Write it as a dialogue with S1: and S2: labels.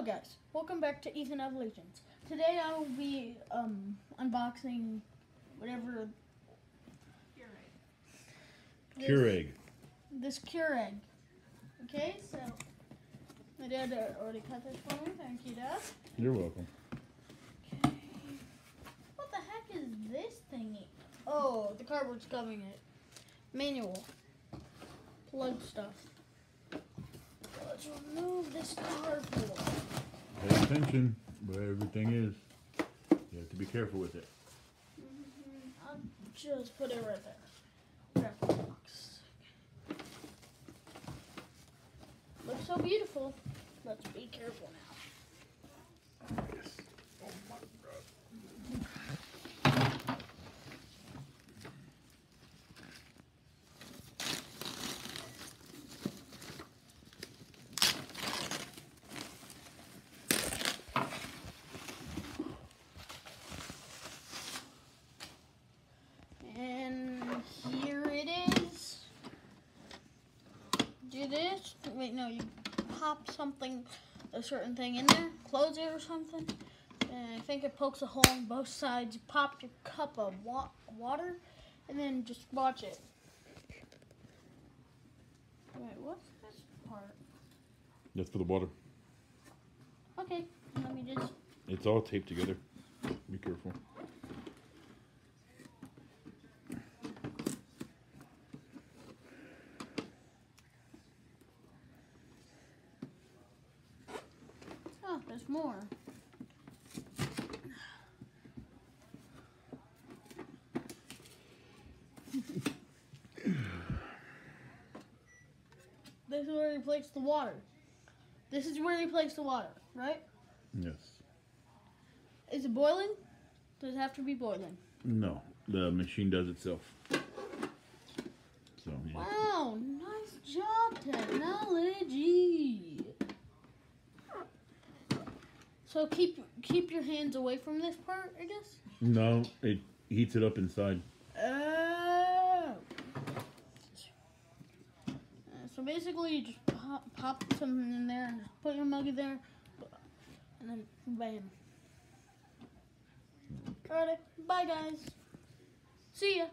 S1: Hello guys, welcome back to Ethan Evolutions. Today I will be um, unboxing whatever this,
S2: Keurig.
S1: this Keurig. Okay, so my dad already cut this for me. Thank you, Dad.
S2: You're welcome.
S1: Okay. What the heck is this thingy? Oh, the cardboard's covering it. Manual. Plug stuff. Let's remove this cardboard.
S2: Pay attention where everything is. You have to be careful with it.
S1: Mhm, I'll just put it right there. Grab the box. Looks so beautiful. Let's be careful now.
S2: Yes. Oh my god.
S1: And here it is. Do this. Wait, no, you pop something, a certain thing in there, close it or something. And I think it pokes a hole on both sides. You pop your cup of wa- water, and then just watch it. Wait, what's this part?
S2: That's for the water.
S1: Okay, let me just.
S2: It's all taped together. Be careful.
S1: Oh, there's more. this is where he places the water. This is where he places the water, right?
S2: Yes.
S1: Is it boiling? Does it have to be boiling?
S2: No, the machine does itself. So
S1: keep keep your hands away from this part, I guess.
S2: No, it heats it up inside.
S1: Oh. Uh, So basically, you just pop, pop something in there and just put your muggy there, and then bam. It. Bye, guys. See ya.